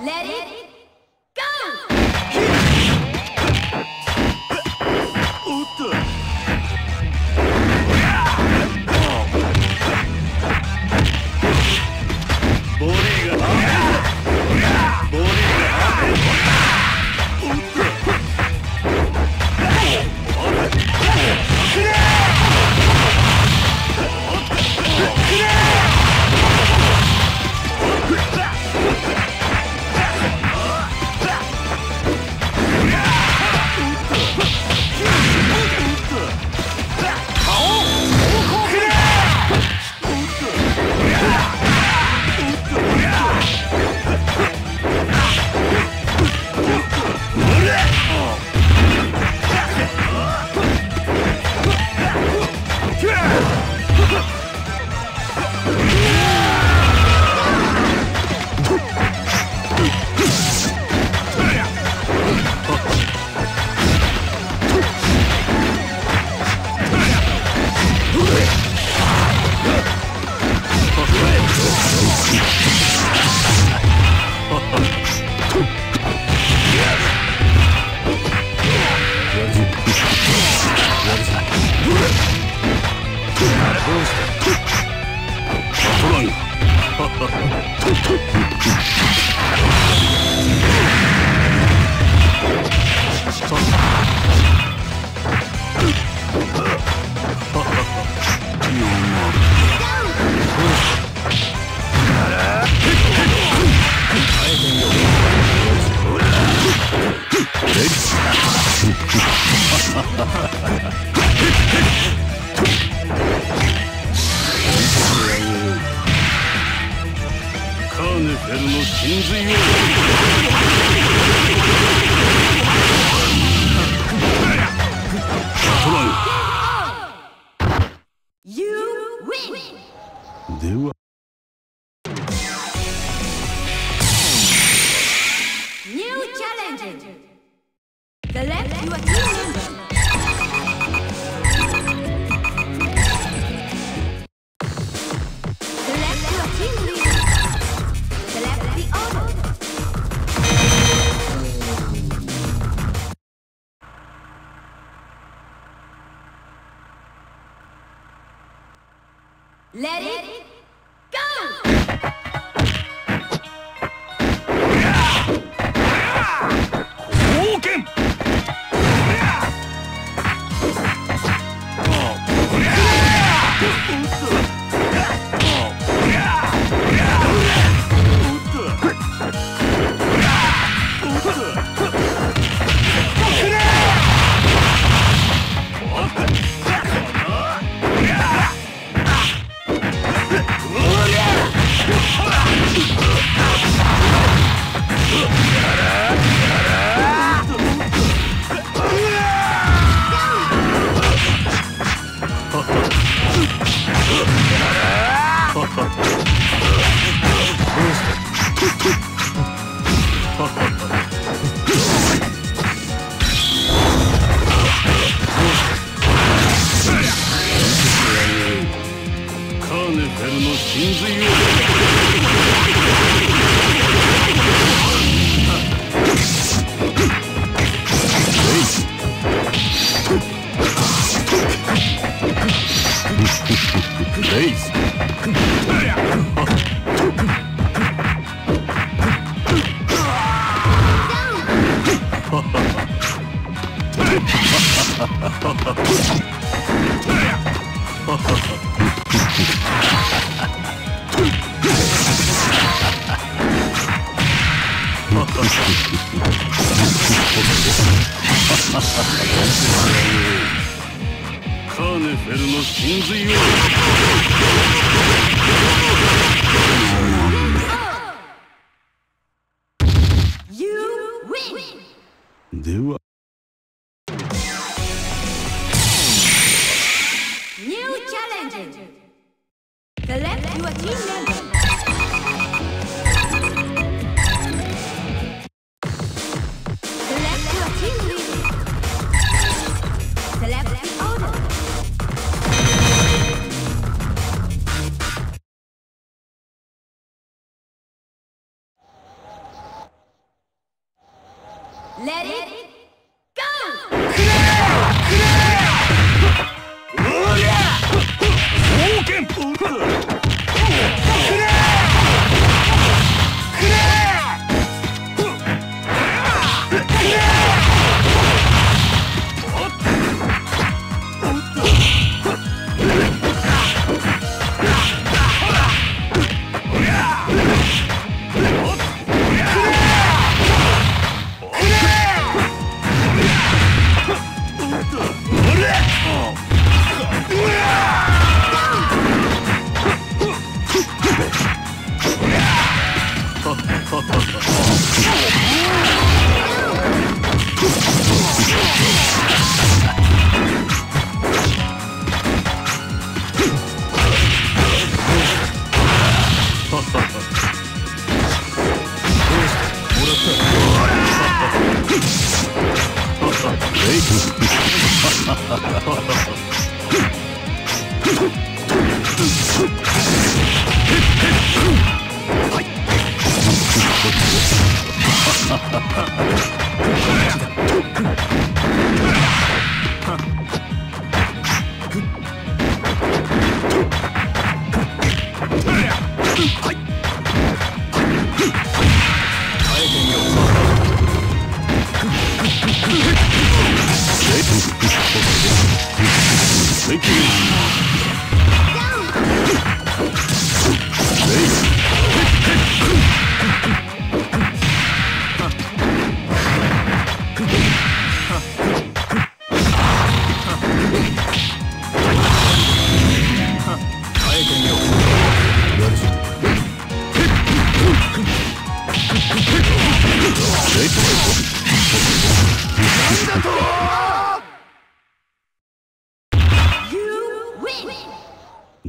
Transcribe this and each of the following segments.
Let, it, it go! go! you. Let it go! 冒真髄をレイスカーネフェルの真髄を。Let it go! 冒険レイスレ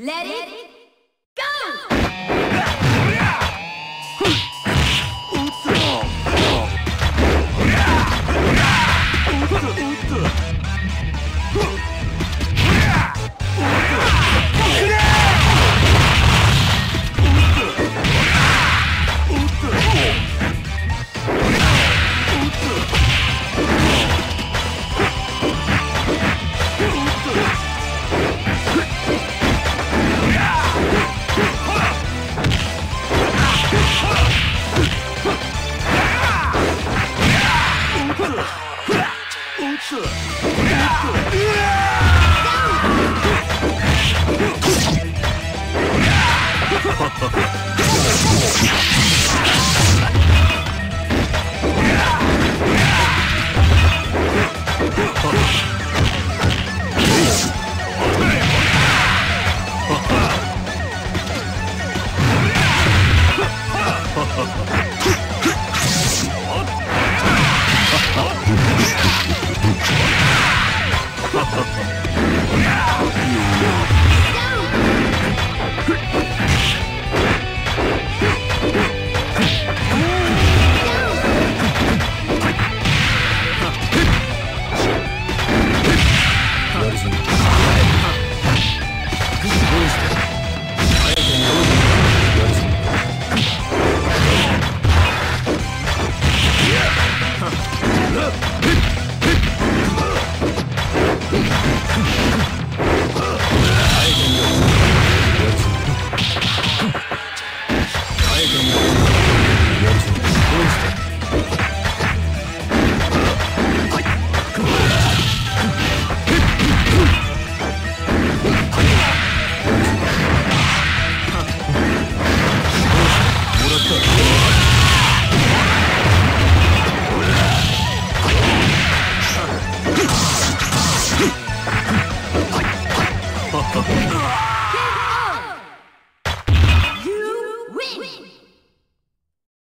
Let it go!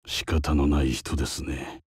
仕方のない人ですね。